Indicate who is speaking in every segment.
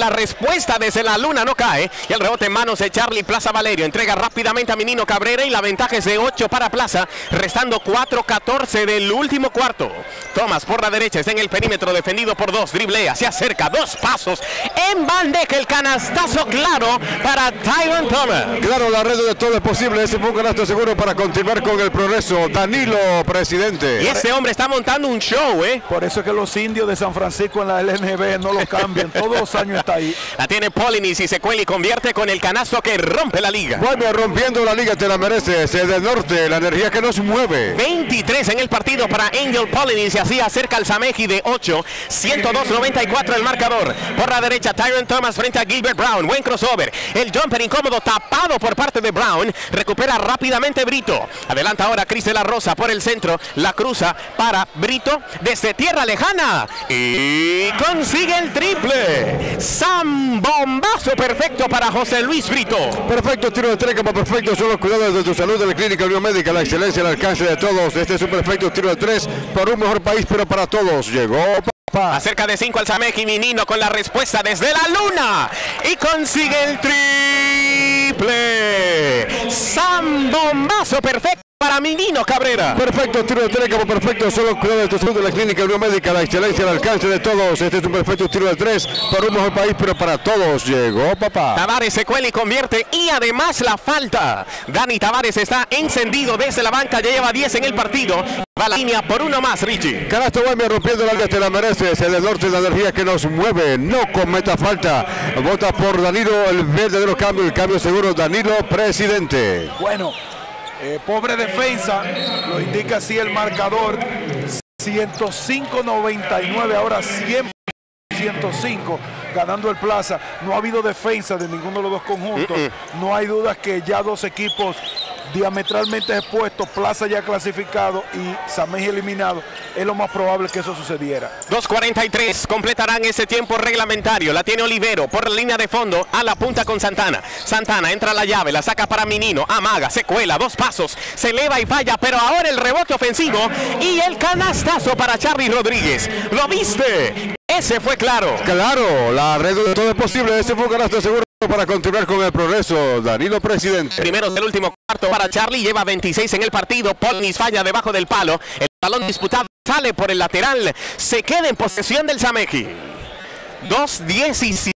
Speaker 1: La respuesta desde la luna no cae. Y el rebote en manos de Charlie Plaza Valerio. Entrega rápidamente a Menino Cabrera y la ventaja es de 8 para Plaza. Restando 4-14 del último cuarto. Thomas por la derecha está en el perímetro defendido por dos. Driblea, se acerca, dos pasos. En bandeja el canastazo claro para Tyron Thomas.
Speaker 2: Claro, la red de todo es posible. Ese fue un canasto seguro para continuar con el progreso. Danilo, presidente.
Speaker 1: Y este hombre está montando un show, ¿eh?
Speaker 3: Por eso es que los indios de San Francisco en la LNB no lo cambian. Todos los años ahí.
Speaker 1: La tiene Polinis y se cuela y convierte con el canasto que rompe la liga.
Speaker 2: Vuelve rompiendo la liga, te la mereces. del norte, la energía que nos mueve.
Speaker 1: 23 en el partido para Angel Polinis y así acerca al Sameji de 8. 102-94 el marcador. Por la derecha, Tyron Thomas frente a Gilbert Brown. Buen crossover. El jumper incómodo tapado por parte de Brown. Recupera rápidamente Brito. Adelanta ahora Cris de la Rosa por el centro. La cruza para Brito desde tierra lejana. Y consigue el triple. Sam Bombazo perfecto para José Luis Brito.
Speaker 2: Perfecto, tiro de tres como perfecto. Son los cuidados de tu salud de la clínica biomédica. La excelencia al alcance de todos. Este es un perfecto tiro de tres para un mejor país, pero para todos. Llegó.
Speaker 1: Acerca de 5 al Sameji Minino con la respuesta desde la luna. Y consigue el triple. Sam Bombazo perfecto. Para Minino Cabrera.
Speaker 2: Perfecto, tiro de tres como perfecto. Solo cuidado de tu salud de la clínica biomédica. La excelencia al alcance de todos. Este es un perfecto tiro de tres para un mejor país, pero para todos. Llegó papá.
Speaker 1: Tavares se cuela y convierte. Y además la falta. Dani Tavares está encendido desde la banca. Ya lleva 10 en el partido. Va la línea por uno más, Richie.
Speaker 2: Canasto Guayme rompiendo la te la mereces. El del norte la energía que nos mueve. No cometa falta. Vota por Danilo, el verdadero cambio, el cambio seguro. Danilo, presidente.
Speaker 3: Bueno. Eh, pobre defensa, lo indica así el marcador. 105-99, ahora 100 105 ganando el Plaza. No ha habido defensa de ninguno de los dos conjuntos. No hay dudas que ya dos equipos diametralmente expuestos, Plaza ya clasificado y Samej eliminado, es lo más probable que eso sucediera.
Speaker 1: 2.43 completarán ese tiempo reglamentario. La tiene Olivero por la línea de fondo a la punta con Santana. Santana entra a la llave, la saca para Minino, amaga, se cuela, dos pasos, se eleva y falla, pero ahora el rebote ofensivo y el canastazo para Charlie Rodríguez. ¿Lo viste? Ese fue claro.
Speaker 2: Claro, la red de todo es posible. Ese fue un canasto seguro para continuar con el progreso. Danilo Presidente.
Speaker 1: Primero del último cuarto para Charlie. Lleva 26 en el partido. Polnis falla debajo del palo. El balón disputado sale por el lateral. Se queda en posesión del Sameji. 2-17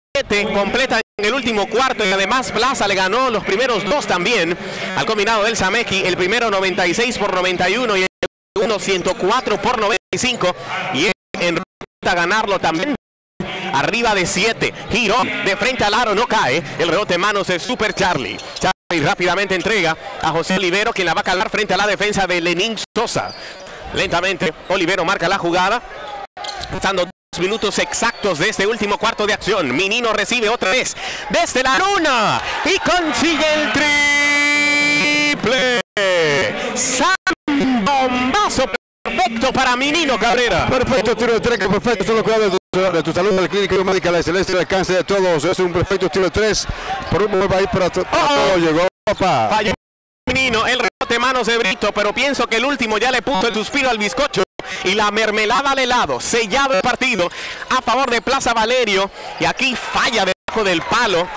Speaker 1: completa en el último cuarto y además Plaza le ganó los primeros dos también al combinado del Sameji. El primero 96 por 91 y el segundo 104 por 95. Y en ruta ganarlo también arriba de 7. Giro de frente al aro, no cae. El rebote en manos de Super Charlie. Charlie rápidamente entrega a José Olivero, quien la va a calar frente a la defensa de Lenín Sosa. Lentamente, Olivero marca la jugada. Estando dos minutos exactos de este último cuarto de acción. Minino recibe otra vez desde la luna y consigue el triple. Sam Bombazo perfecto para Minino Cabrera.
Speaker 2: Perfecto tiro de tres, perfecto. Solo cuidado de tu, salud de la clínica biomédica, la excelencia al alcance de todos. Es un perfecto de tres por un buen país para, to para todo. Llegó papá.
Speaker 1: Falló Minino, el rebote manos de Brito, pero pienso que el último ya le puso el suspiro al bizcocho y la mermelada al helado. Sellado el partido a favor de Plaza Valerio y aquí falla debajo del palo.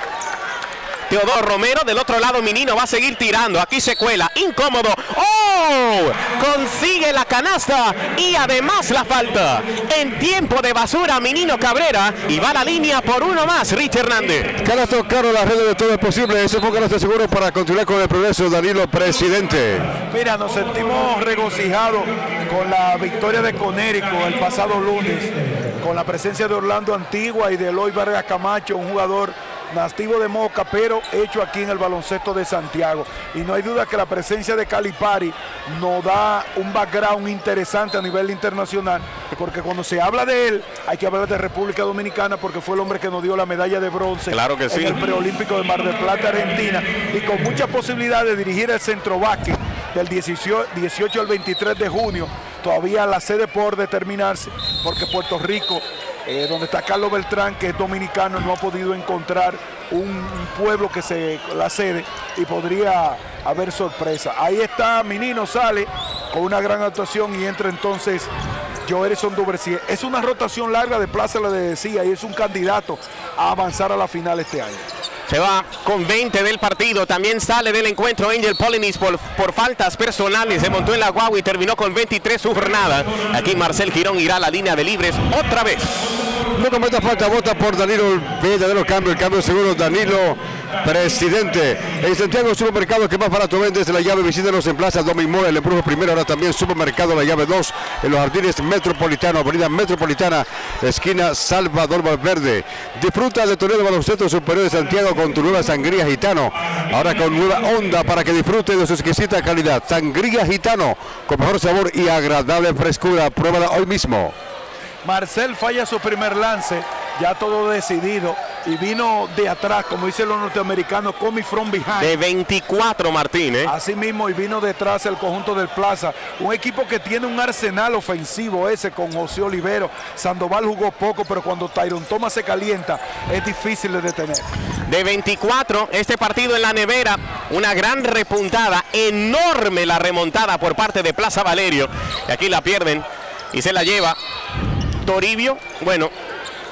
Speaker 1: Teodoro Romero, del otro lado Minino va a seguir tirando, aquí se cuela, incómodo, ¡oh! Consigue la canasta y además la falta. En tiempo de basura Minino Cabrera y va a la línea por uno más, Rich Hernández.
Speaker 2: Canasto caro, la red de todo es posible. Ese fue canasto seguro para continuar con el progreso. Danilo, presidente.
Speaker 3: Mira, nos sentimos regocijados con la victoria de Conérico el pasado lunes, con la presencia de Orlando Antigua y de Eloy Vargas Camacho, un jugador nativo de Moca, pero hecho aquí en el baloncesto de Santiago. Y no hay duda que la presencia de Calipari nos da un background interesante a nivel internacional, porque cuando se habla de él, hay que hablar de República Dominicana, porque fue el hombre que nos dio la medalla de bronce
Speaker 1: Claro que sí.
Speaker 3: en el preolímpico de Mar del Plata, Argentina, y con mucha posibilidad de dirigir el centro básquet del 18, 18 al 23 de junio. Todavía la sede por determinarse, porque Puerto Rico eh, donde está Carlos Beltrán, que es dominicano, no ha podido encontrar un, pueblo que se la sede y podría haber sorpresa. Ahí está Minino, sale con una gran actuación y entra entonces Joerson Duversier. Es una rotación larga de plaza, le decía, y es un candidato a avanzar a la final este año.
Speaker 1: Se va con 20 del partido. También sale del encuentro Angel Polinis por, por faltas personales. Se montó en la guagua y terminó con 23 su jornada. Aquí Marcel Girón irá a la línea de libres otra vez.
Speaker 2: No cometa falta, vota por Danilo, verdadero cambio, el cambio seguro, Danilo, presidente. En Santiago, supermercado que más barato vende es la llave, visítenos en Plaza Domingo, el Embrujo Primero, ahora también supermercado La Llave 2, en los jardines Metropolitano, avenida Metropolitana, esquina Salvador Valverde. Disfruta de Toledo Baloncesto Superior de Santiago con tu nueva sangría gitano, ahora con nueva onda para que disfrute de su exquisita calidad. Sangría gitano, con mejor sabor y agradable frescura, pruébala hoy mismo.
Speaker 3: Marcel falla su primer lance, ya todo decidido y vino de atrás, como dicen los norteamericanos, coming from behind.
Speaker 1: De 24 Martínez.
Speaker 3: Así mismo y vino detrás el conjunto del Plaza, un equipo que tiene un arsenal ofensivo ese con José Olivero. Sandoval jugó poco, pero cuando Tyron Thomas se calienta es difícil de detener.
Speaker 1: De 24, este partido en la nevera, una gran repuntada, enorme la remontada por parte de Plaza Valerio. Y aquí la pierden y se la lleva Toribio, bueno,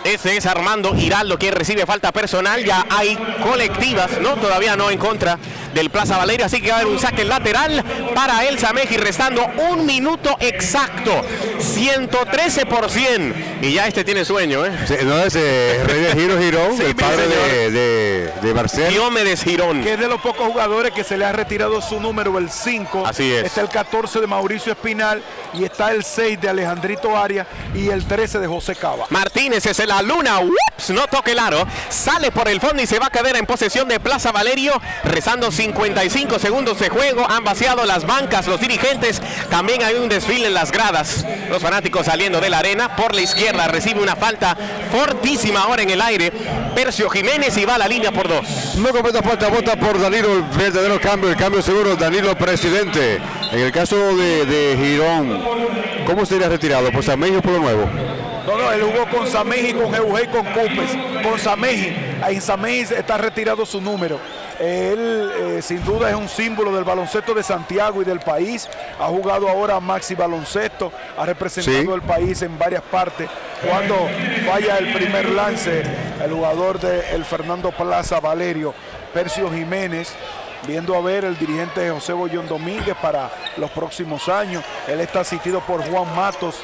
Speaker 1: ese es Armando Hiraldo quien recibe falta personal. Ya hay colectivas, ¿no? Todavía no en contra del Plaza Valeria. Así que va a haber un saque lateral para el Sameji, restando un minuto exacto. 113 por 100. Y ya este tiene sueño, ¿eh?
Speaker 2: Sí, no es eh, Rey de Giro Girón,
Speaker 3: Sí,
Speaker 2: el padre de, de, de Marcel.
Speaker 1: Diomedes Girón.
Speaker 3: Que es de los pocos jugadores que se le ha retirado su número, el 5.
Speaker 1: Así es.
Speaker 3: Está el 14 de Mauricio Espinal y está el 6 de Alejandrito Arias y el 13 de José Cava.
Speaker 1: Martínez es en la luna, ups, no toque el aro, sale por el fondo y se va a quedar en posesión de Plaza Valerio, rezando 55 segundos de juego, han vaciado las bancas, los dirigentes, también hay un desfile en las gradas, los fanáticos saliendo de la arena, por la izquierda recibe una falta fortísima ahora en el aire, Percio Jiménez y va a la línea por dos.
Speaker 2: No completa falta, vota por Danilo, el verdadero cambio, el cambio seguro, Danilo presidente. En el caso de, de Girón, ¿cómo sería retirado? ¿Por Samejo o por lo nuevo?
Speaker 3: No, no, él jugó con Sameji, con Eugei, con Cupes. Con Sameji, en Sameji está retirado su número. Él eh, sin duda es un símbolo del baloncesto de Santiago y del país. Ha jugado ahora Maxi Baloncesto, ha representado
Speaker 2: Sí.
Speaker 3: el país en varias partes. Cuando falla el primer lance, el jugador de el Fernando Plaza, Valerio, Percio Jiménez, viendo a ver el dirigente José Bollón Domínguez para los próximos años. Él está asistido por Juan Matos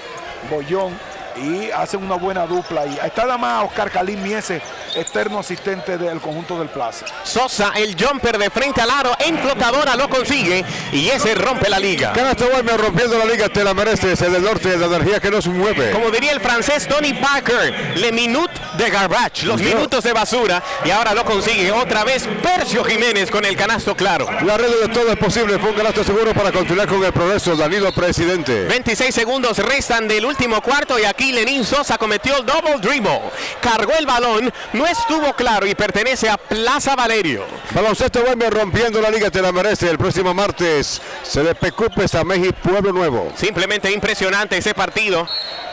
Speaker 3: Bollón y hacen una buena dupla. Y ahí está nada más Oscar Calín Miese, externo asistente del conjunto del Plaza.
Speaker 1: Sosa, el jumper de frente al aro, en flotadora lo consigue y ese rompe la liga.
Speaker 2: Canasto Guayme rompiendo la liga, te la mereces, el del norte, la energía que nos mueve.
Speaker 1: Como diría el francés Tony Parker, le minute de garbage, los
Speaker 2: Dios.
Speaker 1: minutos de basura. Y ahora lo consigue otra vez Percio Jiménez con el canasto claro.
Speaker 2: La red de todo es posible, fue un canasto seguro para continuar con el progreso, Danilo presidente.
Speaker 1: 26 segundos restan del último cuarto y aquí Lenín Sosa cometió el double dribble. Cargó el balón, no estuvo claro y pertenece a Plaza Valerio.
Speaker 2: Baloncesto Guayme rompiendo la liga, te la merece. El próximo martes se le pecupe Sameji Pueblo Nuevo.
Speaker 1: Simplemente impresionante ese partido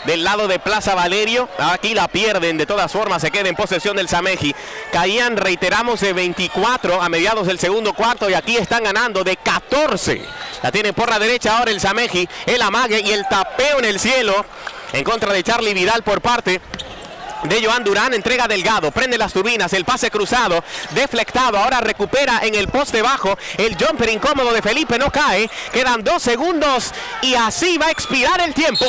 Speaker 1: del lado de Plaza Valerio. Aquí la pierden, de todas formas se queda en posesión del Sameji. Caían, reiteramos, de 24 a mediados del segundo cuarto y aquí están ganando de 14. La tiene por la derecha ahora el Sameji, el amague y el tapeo en el cielo en contra de Charlie Vidal por parte de Joan Durán, entrega Delgado, prende las turbinas, el pase cruzado, deflectado, ahora recupera en el poste bajo, el jumper incómodo de Felipe no cae, quedan dos segundos y así va a expirar el tiempo.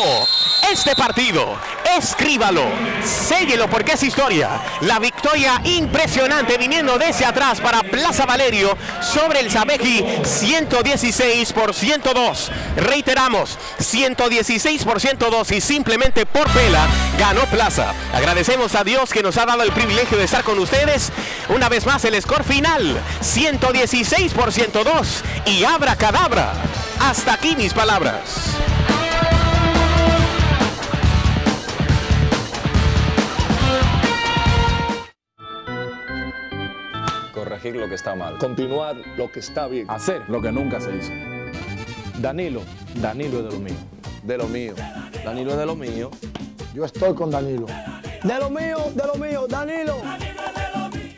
Speaker 1: Este partido, escríbalo, séllelo porque es historia. La victoria impresionante viniendo desde atrás para Plaza Valerio sobre el Sabeji 116 por 102. Reiteramos, 116 por 102 y simplemente por pela ganó Plaza. Agradecemos a Dios que nos ha dado el privilegio de estar con ustedes. Una vez más el score final, 116 por 102 y abra cadabra. Hasta aquí mis palabras.
Speaker 4: corregir lo que está mal.
Speaker 5: continuar lo que está bien.
Speaker 6: hacer lo que nunca se hizo. Danilo, Danilo es de lo mío.
Speaker 5: De lo mío. Danilo es de lo mío.
Speaker 7: Yo estoy con Danilo.
Speaker 8: De lo mío, de lo mío, Danilo.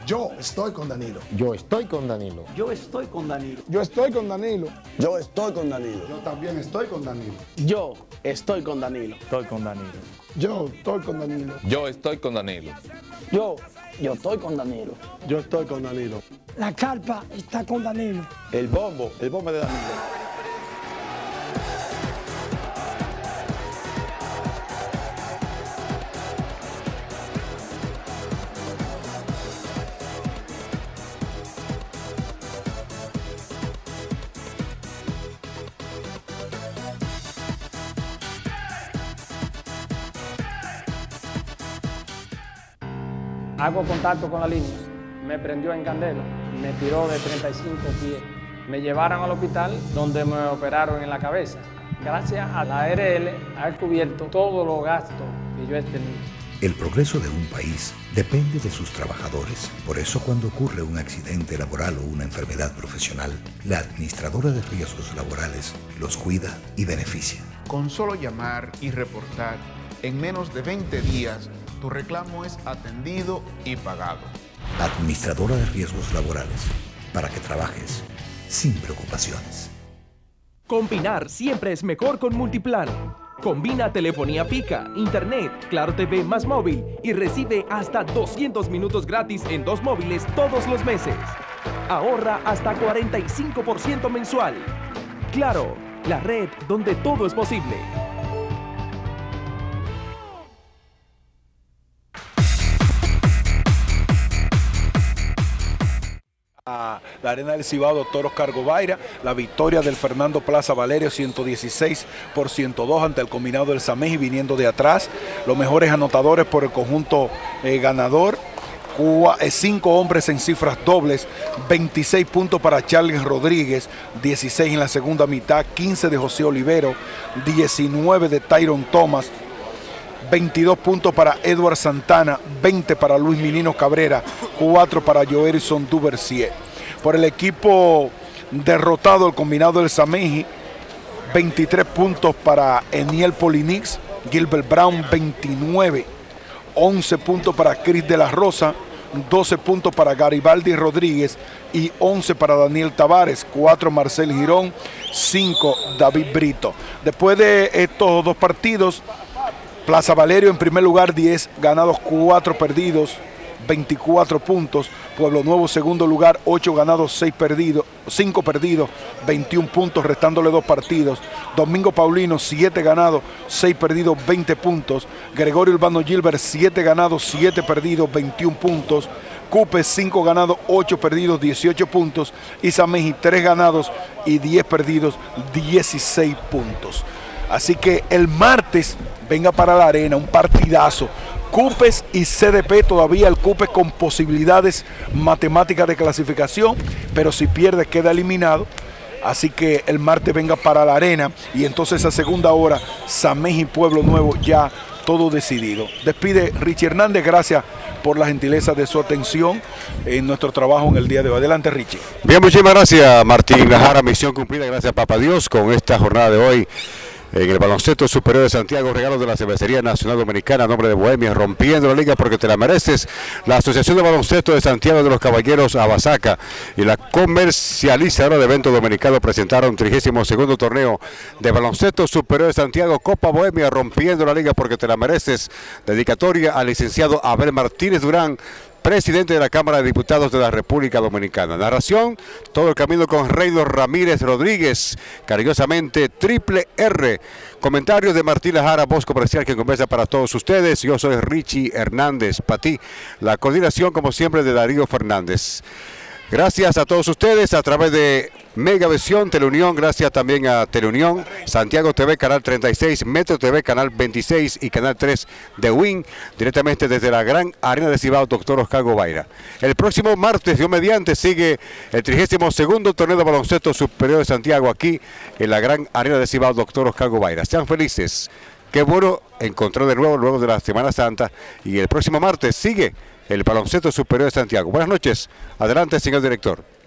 Speaker 7: Yo estoy con Danilo.
Speaker 8: Yo estoy con Danilo.
Speaker 7: Yo estoy con Danilo. Yo estoy con Danilo.
Speaker 5: Yo estoy con Danilo.
Speaker 7: Yo también estoy con Danilo.
Speaker 8: Yo estoy con Danilo.
Speaker 6: Estoy con Danilo.
Speaker 7: Yo estoy con Danilo.
Speaker 4: Yo estoy con Danilo.
Speaker 8: Yo, yo estoy con Danilo.
Speaker 7: Yo estoy con Danilo.
Speaker 8: La carpa está con Danilo.
Speaker 6: El bombo, el bombo de Danilo.
Speaker 9: Hago contacto con la línea, me prendió en candela, me tiró de 35 pies. Me llevaron al hospital donde me operaron en la cabeza. Gracias a la ARL ha cubierto todos los gastos que yo he tenido.
Speaker 10: El progreso de un país depende de sus trabajadores. Por eso cuando ocurre un accidente laboral o una enfermedad profesional, la administradora de riesgos laborales los cuida y beneficia.
Speaker 11: Con solo llamar y reportar, en menos de 20 días, tu reclamo es atendido y pagado.
Speaker 10: Administradora de riesgos laborales, para que trabajes sin preocupaciones.
Speaker 12: Combinar siempre es mejor con Multiplano. Combina telefonía pica, internet, Claro TV más móvil y recibe hasta 200 minutos gratis en dos móviles todos los meses. Ahorra hasta 45% mensual. Claro, la red donde todo es posible.
Speaker 3: La Arena del Cibao, doctor Oscar Gobaira, la victoria del Fernando Plaza Valerio 116 por 102 ante el combinado del Sameji viniendo de atrás, los mejores anotadores por el conjunto eh, ganador, Cuba, eh, cinco hombres en cifras dobles, 26 puntos para Charles Rodríguez, 16 en la segunda mitad, 15 de José Olivero, 19 de Tyron Thomas, 22 puntos para Edward Santana, 20 para Luis Minino Cabrera, 4 para Joerison Duversier. Por el equipo derrotado, el combinado del Sameji, 23 puntos para Eniel Polinix, Gilbert Brown 29, 11 puntos para Cris de la Rosa, 12 puntos para Garibaldi Rodríguez y 11 para Daniel Tavares, 4 Marcel Girón, 5 David Brito. Después de estos dos partidos, Plaza Valerio en primer lugar, 10 ganados, 4 perdidos, 24 puntos. Pueblo Nuevo segundo lugar, 8 ganados, 6 perdidos, 5 perdidos, 21 puntos, restándole dos partidos. Domingo Paulino, 7 ganados, 6 perdidos, 20 puntos. Gregorio Urbano Gilbert, 7 ganados, 7 perdidos, 21 puntos. Cupe 5 ganados, 8 perdidos, 18 puntos. Y Sameji 3 ganados y 10 perdidos, 16 puntos. Así que el martes venga para la arena, un partidazo. Cupes y CDP todavía el Cupes con posibilidades matemáticas de clasificación, pero si pierde queda eliminado. Así que el martes venga para la arena y entonces a segunda hora Samej y Pueblo Nuevo ya todo decidido. Despide Richie Hernández, gracias por la gentileza de su atención en nuestro trabajo en el día de hoy. Adelante Richie.
Speaker 2: Bien, muchísimas gracias Martín Lajara, misión cumplida, gracias Papá Dios con esta jornada de hoy. En el baloncesto superior de Santiago, regalo de la Cervecería Nacional Dominicana, nombre de Bohemia, rompiendo la liga porque te la mereces. La Asociación de Baloncesto de Santiago de los Caballeros Abasaca y la comercializadora de eventos dominicanos presentaron 32 torneo de baloncesto superior de Santiago, Copa Bohemia, rompiendo la liga porque te la mereces. Dedicatoria al licenciado Abel Martínez Durán, presidente de la Cámara de Diputados de la República Dominicana. Narración, todo el camino con Reino Ramírez Rodríguez, cariñosamente Triple R. Comentarios de Martín Lajara, voz comercial que conversa para todos ustedes. Yo soy Richie Hernández, para ti. La coordinación, como siempre, de Darío Fernández. Gracias a todos ustedes a través de Megavisión, Teleunión, gracias también a Teleunión, Santiago TV, Canal 36, Metro TV, Canal 26 y Canal 3 de WIN, directamente desde la gran arena de Cibao, doctor Oscar Gobaira. El próximo martes, Dios mediante, sigue el 32 torneo de baloncesto superior de Santiago aquí en la gran arena de Cibao, doctor Oscar Gobaira. Sean felices. Qué bueno encontrar de nuevo luego de la Semana Santa y el próximo martes sigue el baloncesto superior de Santiago. Buenas noches. Adelante, señor director.